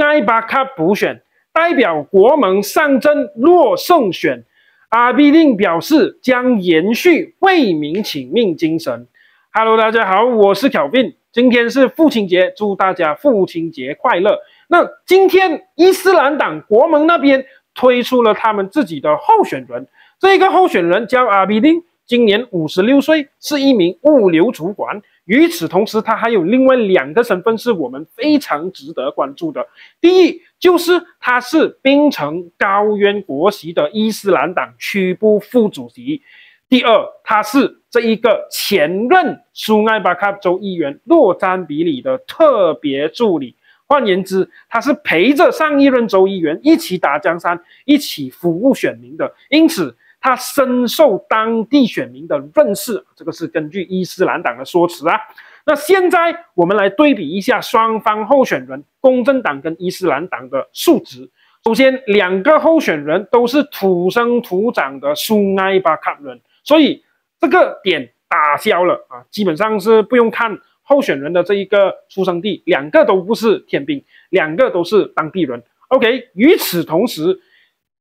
埃巴卡补选代表国盟上阵落胜选，阿比令表示将延续为民请命精神。Hello，大家好，我是巧斌，今天是父亲节，祝大家父亲节快乐。那今天伊斯兰党国盟那边推出了他们自己的候选人，这个候选人叫阿比令，今年五十六岁，是一名物流主管。与此同时，他还有另外两个身份是我们非常值得关注的。第一，就是他是槟城高渊国席的伊斯兰党区部副主席；第二，他是这一个前任苏埃巴卡州议员洛詹比里的特别助理。换言之，他是陪着上一任州议员一起打江山、一起服务选民的。因此。他深受当地选民的认识，这个是根据伊斯兰党的说辞啊。那现在我们来对比一下双方候选人，公正党跟伊斯兰党的数值。首先，两个候选人都是土生土长的苏埃巴卡人，所以这个点打消了啊，基本上是不用看候选人的这一个出生地，两个都不是天兵，两个都是当地人。OK，与此同时，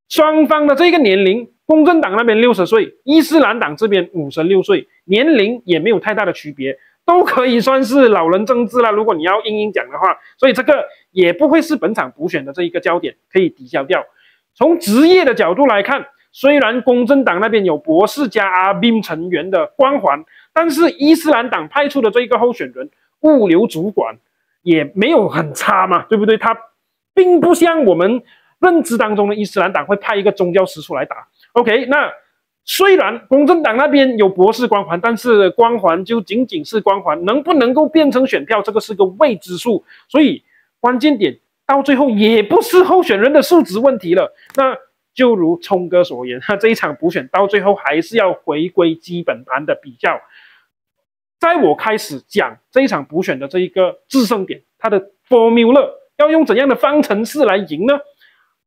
双方的这个年龄。公正党那边六十岁，伊斯兰党这边五十六岁，年龄也没有太大的区别，都可以算是老人政治了。如果你要硬硬讲的话，所以这个也不会是本场补选的这一个焦点，可以抵消掉。从职业的角度来看，虽然公正党那边有博士加阿宾成员的光环，但是伊斯兰党派出的这一个候选人物流主管也没有很差嘛，对不对？他并不像我们认知当中的伊斯兰党会派一个宗教师出来打。OK，那虽然公正党那边有博士光环，但是光环就仅仅是光环，能不能够变成选票，这个是个未知数。所以关键点到最后也不是候选人的素质问题了。那就如聪哥所言，哈，这一场补选到最后还是要回归基本盘的比较。在我开始讲这一场补选的这一个制胜点，它的 formula 要用怎样的方程式来赢呢？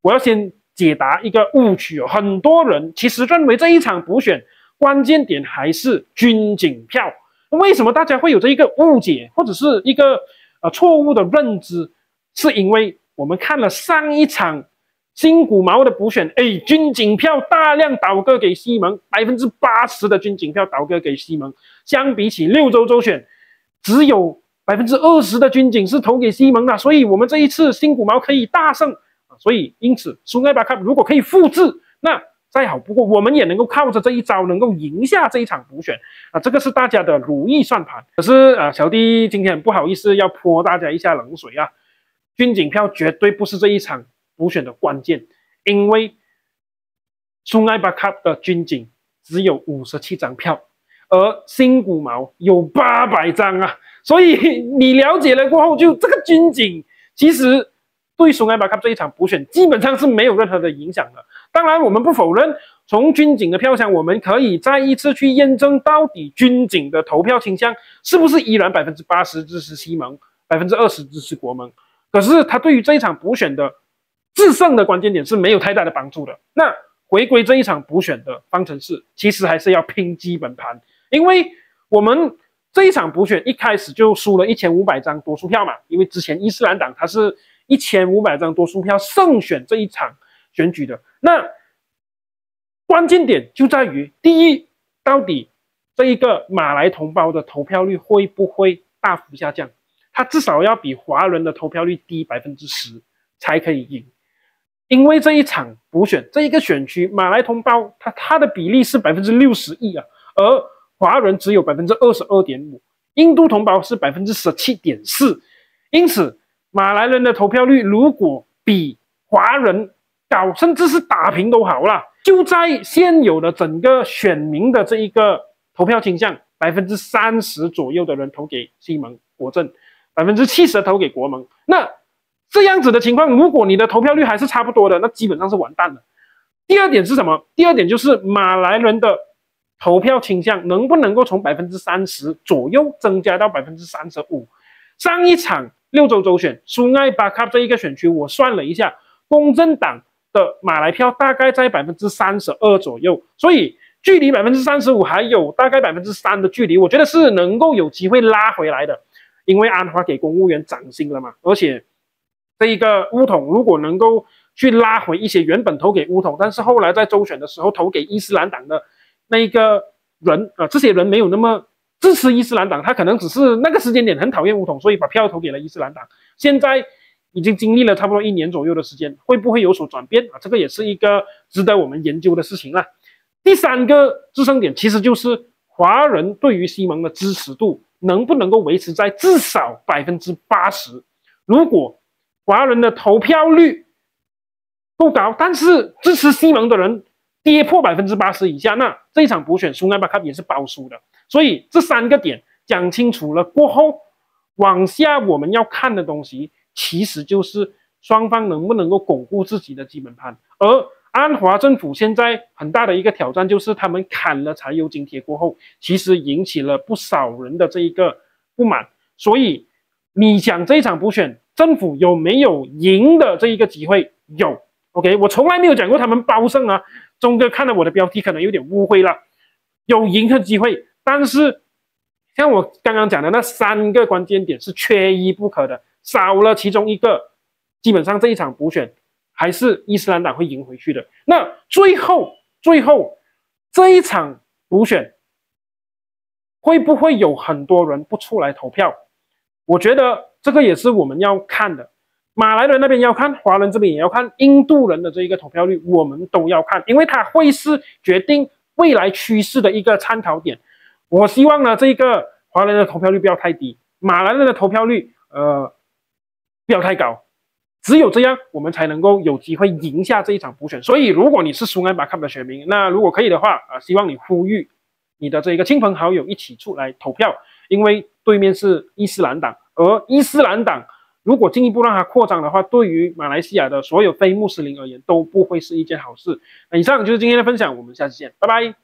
我要先。解答一个误区哦，很多人其实认为这一场补选关键点还是军警票。为什么大家会有这一个误解或者是一个呃错误的认知？是因为我们看了上一场新古毛的补选，哎，军警票大量倒戈给西蒙，百分之八十的军警票倒戈给西蒙。相比起六州州选，只有百分之二十的军警是投给西蒙的，所以我们这一次新古毛可以大胜。所以，因此，苏艾巴卡如果可以复制，那再好不过，我们也能够靠着这一招，能够赢下这一场补选啊！这个是大家的如意算盘。可是啊，小弟今天不好意思要泼大家一下冷水啊！军警票绝对不是这一场补选的关键，因为苏艾巴卡的军警只有五十七张票，而新古毛有八百张啊！所以你了解了过后，就这个军警其实。对苏埃巴卡这一场补选基本上是没有任何的影响的。当然，我们不否认从军警的票箱，我们可以再一次去验证到底军警的投票倾向是不是依然百分之八十支持西蒙，百分之二十支持国盟。可是，他对于这一场补选的制胜的关键点是没有太大的帮助的。那回归这一场补选的方程式，其实还是要拼基本盘，因为我们这一场补选一开始就输了一千五百张多数票嘛，因为之前伊斯兰党他是。一千五百张多数票胜选这一场选举的那关键点就在于，第一，到底这一个马来同胞的投票率会不会大幅下降？他至少要比华人的投票率低百分之十才可以赢，因为这一场补选这一个选区马来同胞他他的比例是百分之六十一啊，而华人只有百分之二十二点五，印度同胞是百分之十七点四，因此。马来人的投票率如果比华人高，甚至是打平都好了。就在现有的整个选民的这一个投票倾向，百分之三十左右的人投给西蒙国政，百分之七十投给国盟。那这样子的情况，如果你的投票率还是差不多的，那基本上是完蛋了。第二点是什么？第二点就是马来人的投票倾向能不能够从百分之三十左右增加到百分之三十五？上一场。六州州选，苏艾巴卡这一个选区，我算了一下，公正党的马来票大概在百分之三十二左右，所以距离百分之三十五还有大概百分之三的距离，我觉得是能够有机会拉回来的，因为安华给公务员涨薪了嘛，而且这一个乌统如果能够去拉回一些原本投给乌统，但是后来在周选的时候投给伊斯兰党的那一个人啊，这些人没有那么支持伊斯兰党，他可能只是那个时间点很讨厌乌统，所以把票投给了伊斯兰党。现在已经经历了差不多一年左右的时间，会不会有所转变啊？这个也是一个值得我们研究的事情了。第三个支撑点其实就是华人对于西蒙的支持度能不能够维持在至少百分之八十。如果华人的投票率够高，但是支持西蒙的人跌破百分之八十以下，那这一场补选苏奈巴卡也是包输的。所以这三个点讲清楚了过后，往下我们要看的东西，其实就是双方能不能够巩固自己的基本盘。而安华政府现在很大的一个挑战，就是他们砍了柴油津贴过后，其实引起了不少人的这一个不满。所以你讲这一场补选，政府有没有赢的这一个机会？有。OK，我从来没有讲过他们包胜啊。钟哥看了我的标题，可能有点误会了，有赢的机会。但是，像我刚刚讲的那三个关键点是缺一不可的，少了其中一个，基本上这一场补选还是伊斯兰党会赢回去的。那最后，最后这一场补选会不会有很多人不出来投票？我觉得这个也是我们要看的。马来人那边要看，华人这边也要看，印度人的这一个投票率我们都要看，因为它会是决定未来趋势的一个参考点。我希望呢，这个华人的投票率不要太低，马来人的投票率呃不要太高，只有这样，我们才能够有机会赢下这一场补选。所以，如果你是苏安巴卡的选民，那如果可以的话啊，希望你呼吁你的这个亲朋好友一起出来投票，因为对面是伊斯兰党，而伊斯兰党如果进一步让它扩张的话，对于马来西亚的所有非穆斯林而言都不会是一件好事。以上就是今天的分享，我们下期见，拜拜。